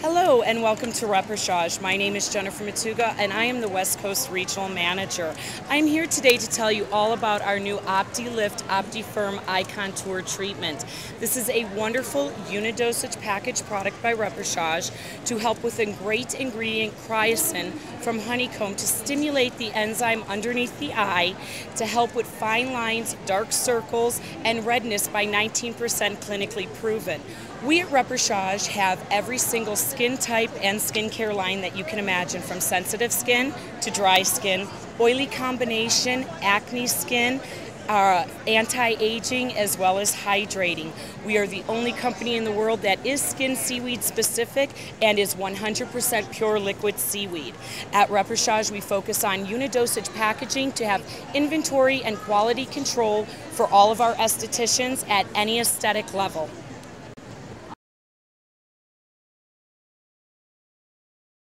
Hello and welcome to Repechage. My name is Jennifer Matuga and I am the West Coast Regional Manager. I'm here today to tell you all about our new OptiLift OptiFirm Eye Contour Treatment. This is a wonderful unidosage package product by Repechage to help with a great ingredient chrysin from honeycomb to stimulate the enzyme underneath the eye to help with fine lines, dark circles, and redness by 19% clinically proven. We at Repechage have every single skin type and skincare line that you can imagine from sensitive skin to dry skin, oily combination, acne skin, uh, anti-aging as well as hydrating. We are the only company in the world that is skin seaweed specific and is 100% pure liquid seaweed. At Repechage, we focus on unidosage packaging to have inventory and quality control for all of our estheticians at any aesthetic level.